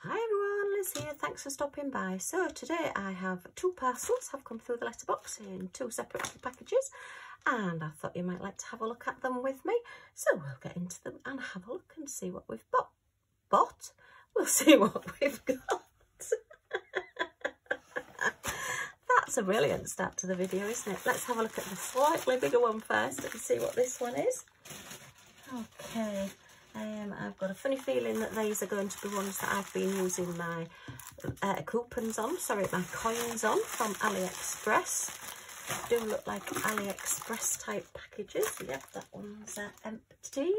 Hi everyone, Liz here, thanks for stopping by. So today I have two parcels have come through the letterbox in two separate packages and I thought you might like to have a look at them with me. So we'll get into them and have a look and see what we've bought. Bought? We'll see what we've got. That's a brilliant start to the video, isn't it? Let's have a look at the slightly bigger one first and see what this one is. Okay, um, I've got a funny feeling that these are going to be ones that I've been using my uh, coupons on, sorry, my coins on from AliExpress. Do look like AliExpress type packages. Yep, that one's uh, empty.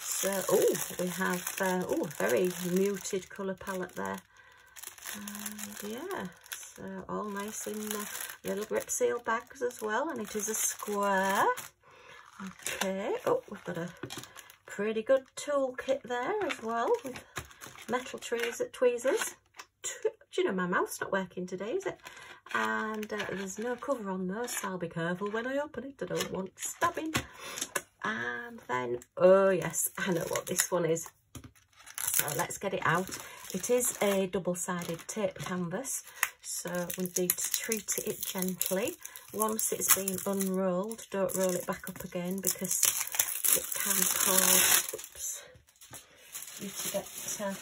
So, oh, we have, uh, oh, very muted colour palette there. And yeah, so all nice in uh, little grip seal bags as well. And it is a square. Okay, oh, we've got a pretty good toolkit there as well with metal trees at tweezers. Do you know my mouth's not working today, is it? And uh, there's no cover on those, so I'll be careful when I open it. I don't want stabbing. And then, oh yes, I know what this one is. So let's get it out. It is a double-sided tape canvas, so we need to treat it gently. Once it's been unrolled, don't roll it back up again because it can cause oops, you to get uh,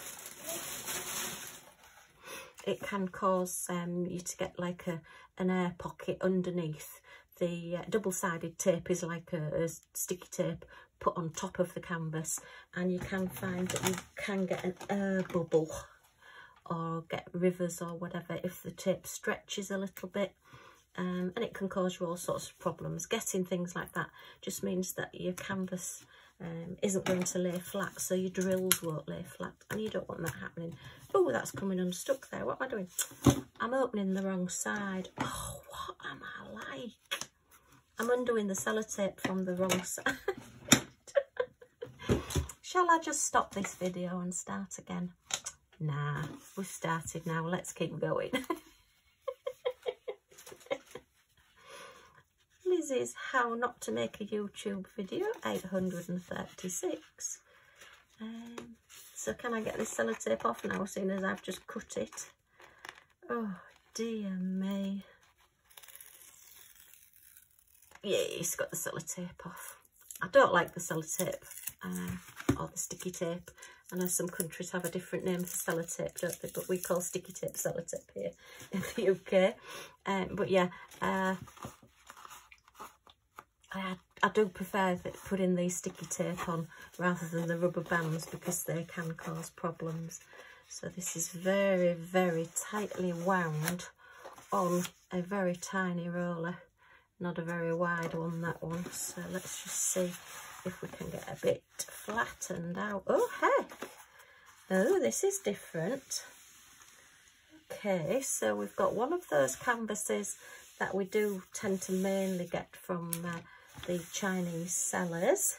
it can cause um, you to get like a an air pocket underneath. The uh, double-sided tape is like a, a sticky tape put on top of the canvas and you can find that you can get an air bubble or get rivers or whatever if the tape stretches a little bit um, and it can cause you all sorts of problems. Getting things like that just means that your canvas um, isn't going to lay flat, so your drills won't lay flat, and you don't want that happening. Oh, that's coming unstuck there. What am I doing? I'm opening the wrong side. Oh, what am I like? I'm undoing the sellotape from the wrong side. Shall I just stop this video and start again? Nah, we've started now. Let's keep going. Lizzie's How Not to Make a YouTube video, 836. Um, so can I get this sellotape off now, seeing as I've just cut it? Oh, dear me. Yeah, it's got the sellotape off. I don't like the sellotape uh, or the sticky tape. I know some countries have a different name for sellotape, don't they? But we call sticky tape sellotape here in the UK. Um, but yeah, uh, I, I do prefer putting the sticky tape on rather than the rubber bands because they can cause problems. So this is very, very tightly wound on a very tiny roller. Not a very wide one, that one. So let's just see if we can get a bit flattened out. Oh, heck! Oh, this is different. Okay, so we've got one of those canvases that we do tend to mainly get from uh, the Chinese sellers.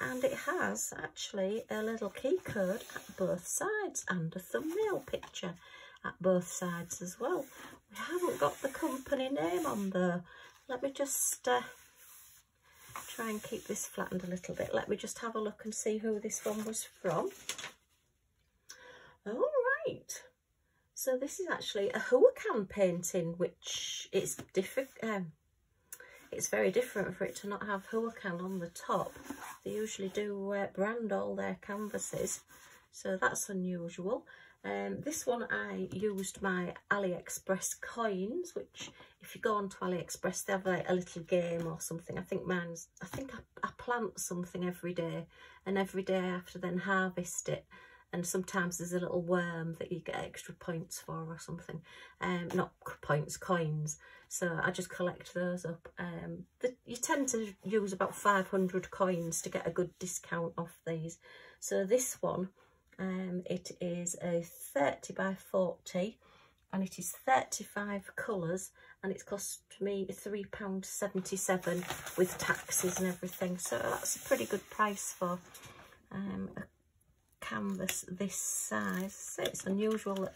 And it has actually a little key code at both sides and a thumbnail picture at both sides as well. We haven't got the company name on there. Let me just uh, try and keep this flattened a little bit. Let me just have a look and see who this one was from. All right. So this is actually a Huacan painting, which is different. Um, it's very different for it to not have Huacan on the top. They usually do uh, brand all their canvases, so that's unusual. Um, this one I used my AliExpress coins, which if you go onto AliExpress, they have like a little game or something. I think mine's, I think I, I plant something every day and every day to then harvest it. And sometimes there's a little worm that you get extra points for or something. Um, not points, coins. So I just collect those up. Um, the, you tend to use about 500 coins to get a good discount off these. So this one, um, it is a 30 by 40 and it is 35 colours and it's cost me £3.77 with taxes and everything. So that's a pretty good price for um, a canvas this size. So it's unusual that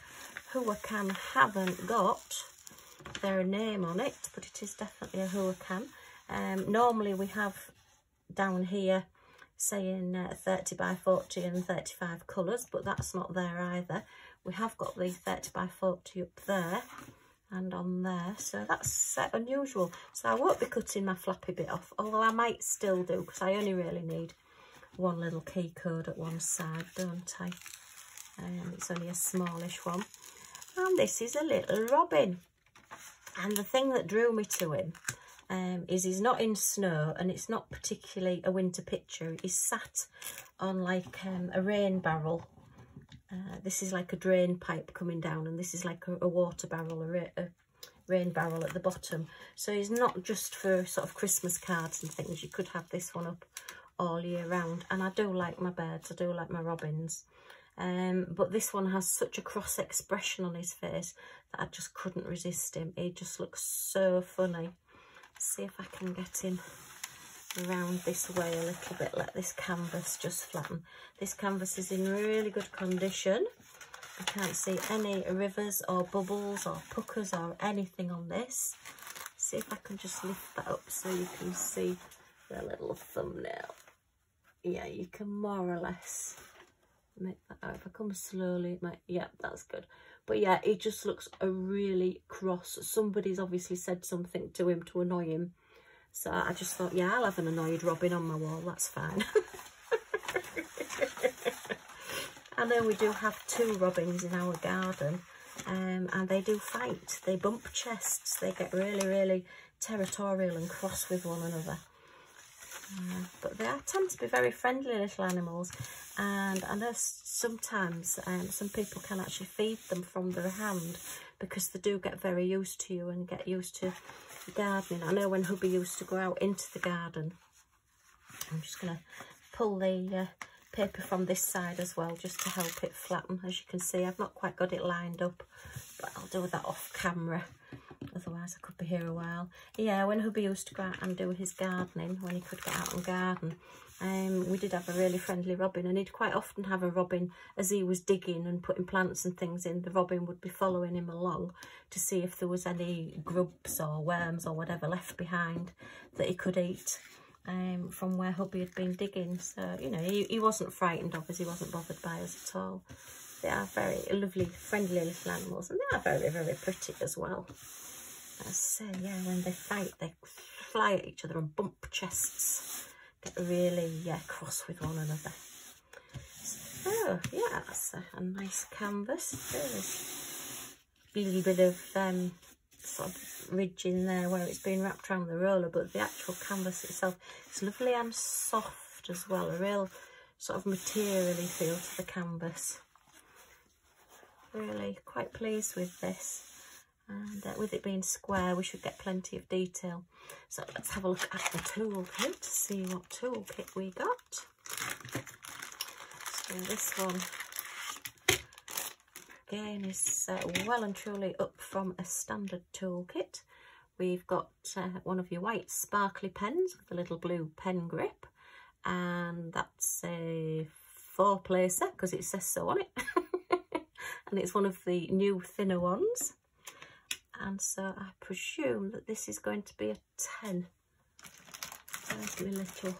Huacan haven't got their name on it, but it is definitely a Huacan. Um, normally we have down here saying uh, 30 by 40 and 35 colours, but that's not there either. We have got the 30 by 40 up there and on there, so that's uh, unusual. So I won't be cutting my flappy bit off, although I might still do, because I only really need one little key code at one side, don't I? Um, it's only a smallish one. And this is a little robin. And the thing that drew me to him um, is he's not in snow and it's not particularly a winter picture. He's sat on like um, a rain barrel. Uh, this is like a drain pipe coming down and this is like a, a water barrel, a, ra a rain barrel at the bottom. So he's not just for sort of Christmas cards and things. You could have this one up all year round. And I do like my birds. I do like my robins. Um, but this one has such a cross expression on his face that I just couldn't resist him. He just looks so funny. Let's see if I can get him around this way a little bit. Let this canvas just flatten. This canvas is in really good condition. I can't see any rivers or bubbles or puckers or anything on this. See if I can just lift that up so you can see the little thumbnail. Yeah, you can more or less make that out. If I come slowly, might, yeah, that's good. But yeah, he just looks a really cross. Somebody's obviously said something to him to annoy him. So I just thought, yeah, I'll have an annoyed robin on my wall. That's fine. and then we do have two robins in our garden. Um, and they do fight. They bump chests. They get really, really territorial and cross with one another. But they are, tend to be very friendly little animals and I know sometimes um, some people can actually feed them from their hand because they do get very used to you and get used to gardening. I know when hubby used to go out into the garden, I'm just going to pull the uh, paper from this side as well just to help it flatten. As you can see, I've not quite got it lined up, but I'll do that off camera otherwise I could be here a while. Yeah, when hubby used to go out and do his gardening, when he could get out and garden, um, we did have a really friendly robin and he'd quite often have a robin as he was digging and putting plants and things in, the robin would be following him along to see if there was any grubs or worms or whatever left behind that he could eat. Um, from where hubby had been digging. So, you know, he, he wasn't frightened of us, he wasn't bothered by us at all. They are very lovely, friendly little animals and they are very, very pretty as well. I say, yeah, when they fight, they fly at each other and bump chests. Get really yeah, cross with one another. So, yeah, that's a, a nice canvas. There's a little bit of um, sort of ridge in there where it's been wrapped around the roller, but the actual canvas itself is lovely and soft as well. A real sort of materially feel to the canvas. Really quite pleased with this and uh, with it being square we should get plenty of detail. So let's have a look at the toolkit to see what toolkit we got. So this one again is uh, well and truly up from a standard toolkit. We've got uh, one of your white sparkly pens with a little blue pen grip. And that's a four placer because it says so on it. And it's one of the new thinner ones and so I presume that this is going to be a 10. There's my little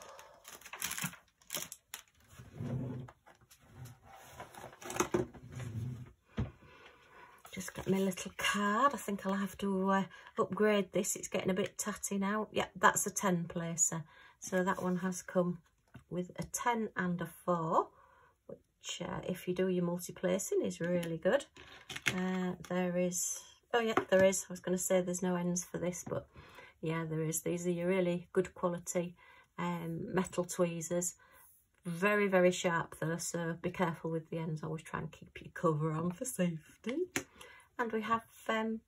just get my little card. I think I'll have to uh, upgrade this. It's getting a bit tatty now. Yeah, that's a 10 placer. So that one has come with a 10 and a 4, which uh, if you do your multi-placing is really good. Uh, there is Oh yeah, there is. I was going to say there's no ends for this, but yeah, there is. These are your really good quality um, metal tweezers. Very, very sharp though, so be careful with the ends. Always try and keep your cover on for safety. And we have um,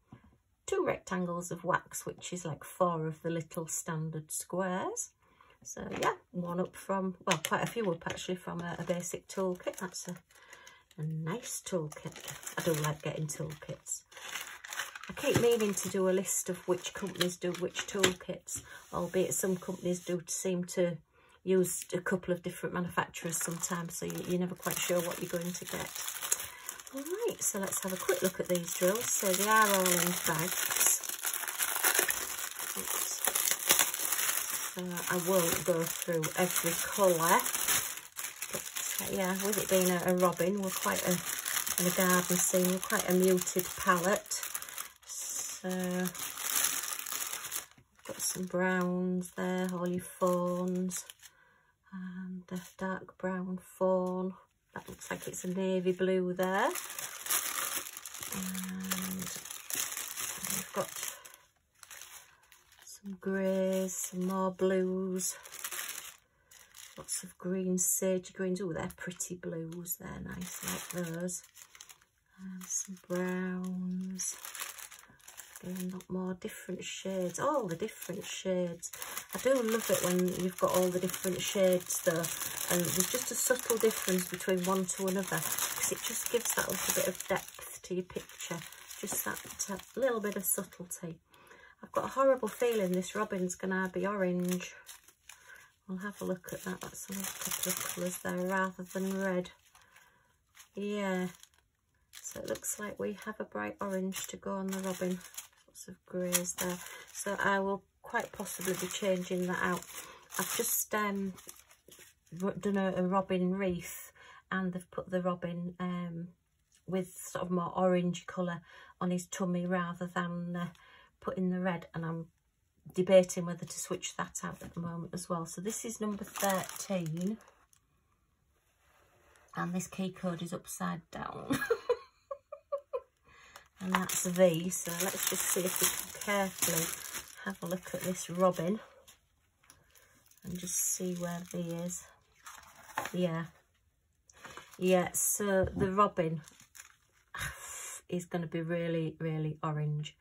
two rectangles of wax, which is like four of the little standard squares. So yeah, one up from, well, quite a few up actually from a, a basic toolkit. That's a, a nice toolkit. I do like getting toolkits. Keep meaning to do a list of which companies do which toolkits, albeit some companies do seem to use a couple of different manufacturers sometimes, so you, are never quite sure what you're going to get. All right, so let's have a quick look at these drills. So they are all in bags. so I won't go through every colour. But uh, yeah, with it being a, a robin, we're quite a, in a garden scene, we're quite a muted palette. So, got some browns there, holly fawns, and a dark brown fawn. That looks like it's a navy blue there. And we've got some greys, some more blues, lots of green, sage greens. Oh, they're pretty blues. They're nice like those. And some browns. A lot more different shades. All the different shades. I do love it when you've got all the different shades though. And there's just a subtle difference between one to another. Because it just gives that little bit of depth to your picture. Just that uh, little bit of subtlety. I've got a horrible feeling this robin's going to be orange. We'll have a look at that. That's another couple of colours there rather than red. Yeah. So it looks like we have a bright orange to go on the robin. Of greys there. So I will quite possibly be changing that out. I've just um, done a, a robin wreath and they've put the robin um, with sort of more orange colour on his tummy rather than uh, put in the red and I'm debating whether to switch that out at the moment as well. So this is number 13 and this key code is upside down. and that's V. So let's just see if we can carefully have a look at this robin and just see where V is. Yeah. Yeah, so the robin is going to be really, really orange.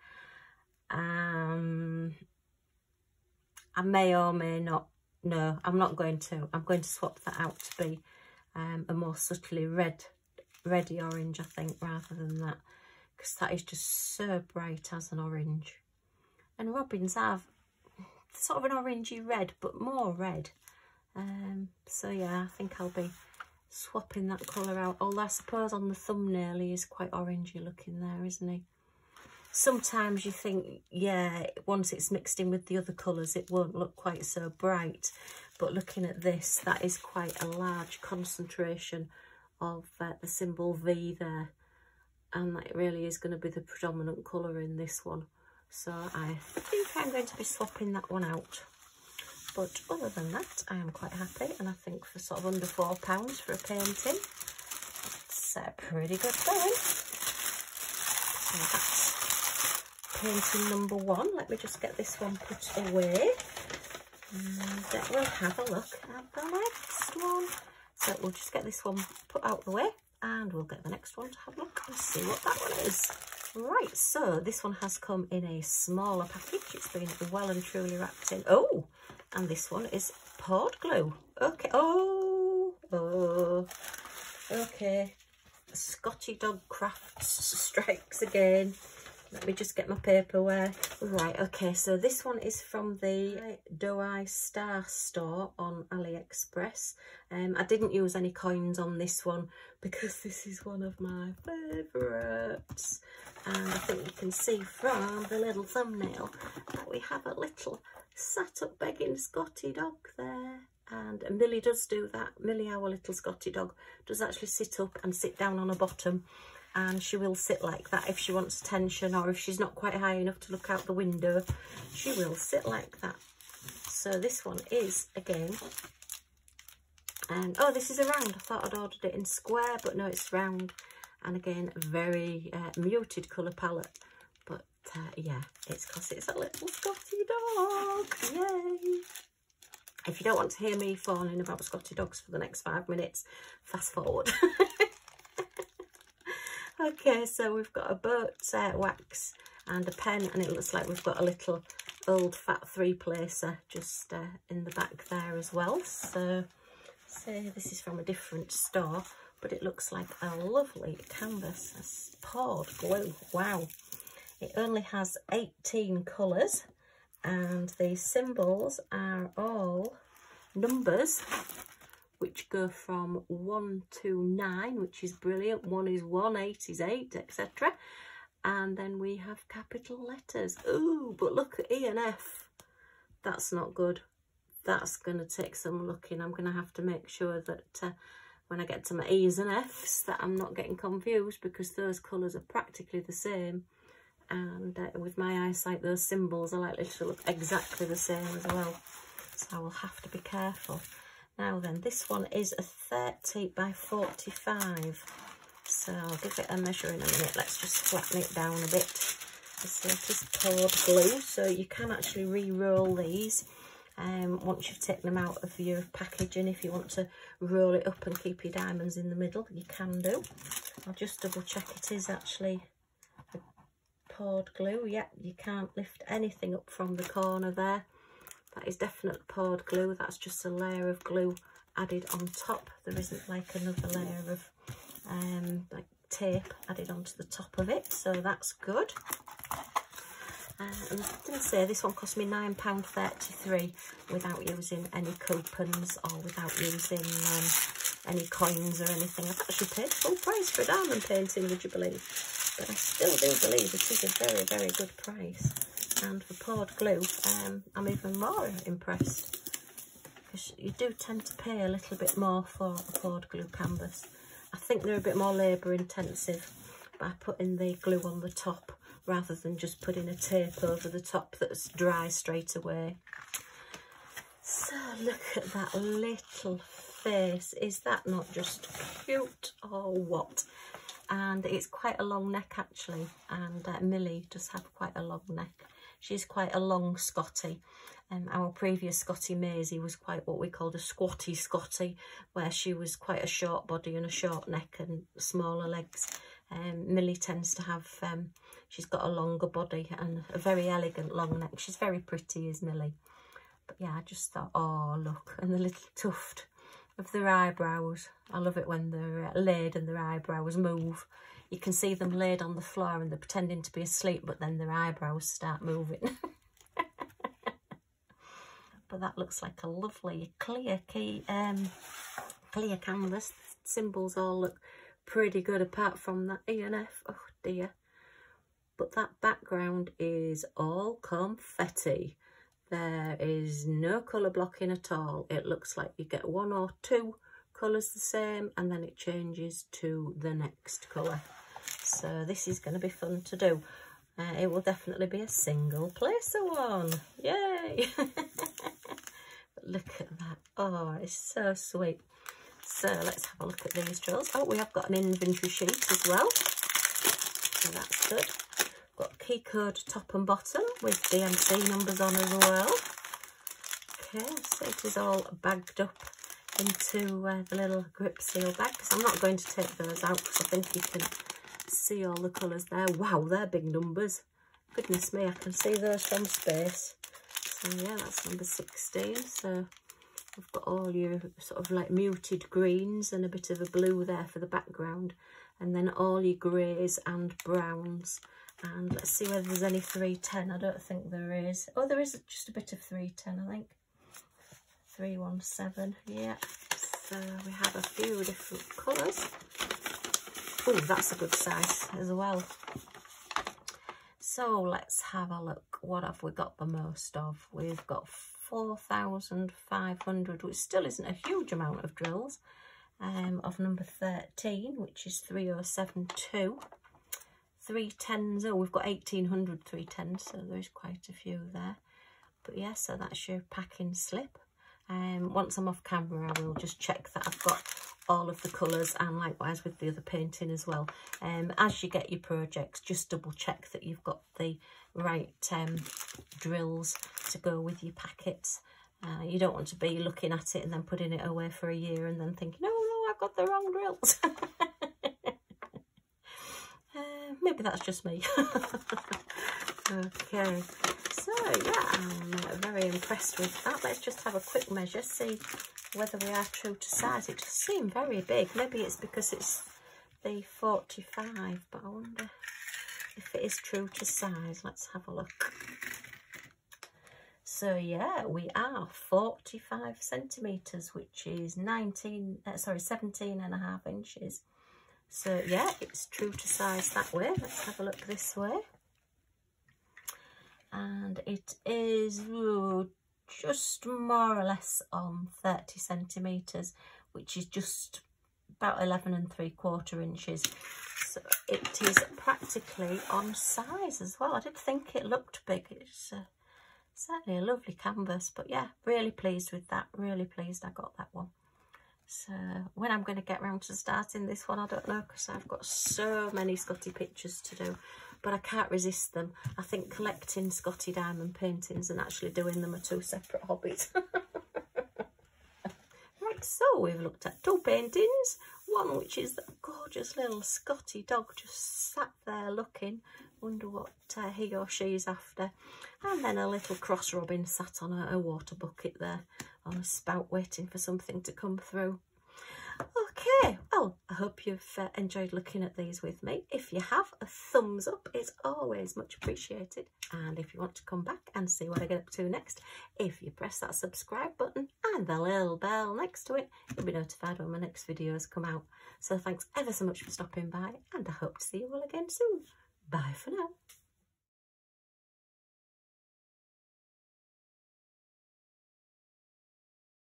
Um, I may or may not. No, I'm not going to. I'm going to swap that out to be um, a more subtly red, reddy orange, I think, rather than that. Because that is just so bright as an orange. And robins have sort of an orangey red, but more red. Um, so yeah, I think I'll be swapping that colour out. Although I suppose on the thumbnail he is quite orangey looking there, isn't he? sometimes you think, yeah, once it's mixed in with the other colours, it won't look quite so bright. But looking at this, that is quite a large concentration of uh, the symbol V there. And that really is going to be the predominant colour in this one. So I think I'm going to be swapping that one out. But other than that, I am quite happy. And I think for sort of under £4 for a painting, it's uh, pretty good going. So that's painting number one. Let me just get this one put away. And we'll have a look at the next one. So we'll just get this one put out of the way and we'll get the next one to have a look and see what that one is. Right, so this one has come in a smaller package. It's been well and truly wrapped in. Oh, and this one is poured glue. Okay, oh, oh, okay. Scotty Dog Crafts strikes again. Let me just get my paperwork. Right, okay, so this one is from the Idiostar store on AliExpress. Um, I didn't use any coins on this one because this is one of my favourites. And I think you can see from the little thumbnail that we have a little sat up begging Scotty dog there. And Millie does do that. Millie, our little Scotty dog, does actually sit up and sit down on a bottom and she will sit like that if she wants attention or if she's not quite high enough to look out the window. She will sit like that. So this one is again and oh this is a round. I thought I'd ordered it in square but no it's round. And again very uh, muted colour palette. But uh, yeah it's because it's a little Scotty dog. Yay! If you don't want to hear me fawning about Scotty dogs for the next five minutes fast forward Okay, so we've got a boat uh, wax and a pen and it looks like we've got a little old fat three placer just uh, in the back there as well. So, say this is from a different store, but it looks like a lovely canvas, a poured glue. Wow. It only has 18 colours and the symbols are all numbers which go from 1 to 9, which is brilliant. 1 is 1, 8 is 8, etc. And then we have capital letters. Ooh, but look at E and F. That's not good. that's going to take some looking. I'm going to have to make sure that uh, when I get to my E's and F's that I'm not getting confused because those colours are practically the same. And uh, with my eyesight, those symbols are likely to look exactly the same as well. So I will have to be careful. Now then, this one is a 30 by 45. So I'll give it a measure in a minute. Let's just flatten it down a bit. This is poured glue, so you can actually re-roll these um, once you've taken them out of your packaging. If you want to roll it up and keep your diamonds in the middle, you can do. I'll just double check it is actually poured glue. Yep, you can't lift anything up from the corner there. That is definitely poured glue. That's just a layer of glue added on top. There isn't like another layer of um, like tape added onto the top of it. So that's good. Uh, I didn't say this one cost me £9.33 without using any coupons or without using um, any coins or anything. I've actually paid full price for a diamond painting, would you believe? But I still do believe it is a very, very good price. And for poured glue, um, I'm even more impressed. Because you do tend to pay a little bit more for a poured glue canvas. I think they're a bit more labour intensive by putting the glue on the top rather than just putting a tape over the top that's dry straight away. So look at that little face. Is that not just cute or what? And it's quite a long neck actually. And uh, Millie does have quite a long neck. She's quite a long Scotty. Um, our previous Scotty Maisie was quite what we called a squatty Scotty, where she was quite a short body and a short neck and smaller legs. Um, Millie tends to have um, She's got a longer body and a very elegant long neck. She's very pretty, is Millie. But yeah, I just thought, oh, look. And the little tuft of their eyebrows. I love it when they're uh, laid and their eyebrows move. You can see them laid on the floor and they're pretending to be asleep, but then their eyebrows start moving. but that looks like a lovely clear key, um, clear canvas. The symbols all look pretty good apart from that E and F. Oh dear but that background is all confetti. There is no colour blocking at all. It looks like you get one or two colours the same and then it changes to the next colour. So this is going to be fun to do. Uh, it will definitely be a single placer one. Yay! look at that. Oh, it's so sweet. So let's have a look at these drills. Oh, we have got an inventory sheet as well. So that's good. Got key code top and bottom with DMC numbers on as well. Okay, so it is all bagged up into uh, the little grip seal bags. I'm not going to take those out because I think you can see all the colours there. Wow, they're big numbers. Goodness me, I can see those from space. So yeah, that's number 16. So we've got all your sort of like muted greens and a bit of a blue there for the background. And then all your greys and browns and let's see whether there's any 310. I don't think there is. Oh, there is just a bit of 310, I think. 317, yeah. So we have a few different colours. Oh, that's a good size as well. So let's have a look. What have we got the most of? We've got 4,500, which still isn't a huge amount of drills, um, of number 13, which is 3072 three tens. Oh, we've got 1800 three tens, so there's quite a few there. But yeah, so that's your packing slip. Um, once I'm off camera, I will just check that I've got all of the colours and likewise with the other painting as well. Um, as you get your projects, just double check that you've got the right um, drills to go with your packets. Uh, you don't want to be looking at it and then putting it away for a year and then thinking, oh no, I've got the wrong drills. maybe that's just me. okay, so yeah, I'm uh, very impressed with that. Let's just have a quick measure, see whether we are true to size. It just seem very big. Maybe it's because it's the 45, but I wonder if it is true to size. Let's have a look. So yeah, we are 45 centimetres, which is 19, uh, sorry, 17 and a half inches. So yeah, it's true to size that way. Let's have a look this way. And it is ooh, just more or less on 30 centimetres, which is just about 11 and 3 quarter inches. So it is practically on size as well. I did think it looked big. It's uh, certainly a lovely canvas, but yeah, really pleased with that. Really pleased I got that one. So when I'm going to get round to starting this one, I don't know because I've got so many Scotty pictures to do, but I can't resist them. I think collecting Scotty diamond paintings and actually doing them are two separate hobbies. right, so we've looked at two paintings. One which is that gorgeous little Scotty dog just sat there looking, wonder what uh, he or she's after. And then a little cross robin sat on a, a water bucket there on a spout waiting for something to come through. Okay, well, I hope you've uh, enjoyed looking at these with me. If you have, a thumbs up is always much appreciated. And if you want to come back and see what I get up to next, if you press that subscribe button and the little bell next to it, you'll be notified when my next videos come out. So thanks ever so much for stopping by and I hope to see you all again soon. Bye for now.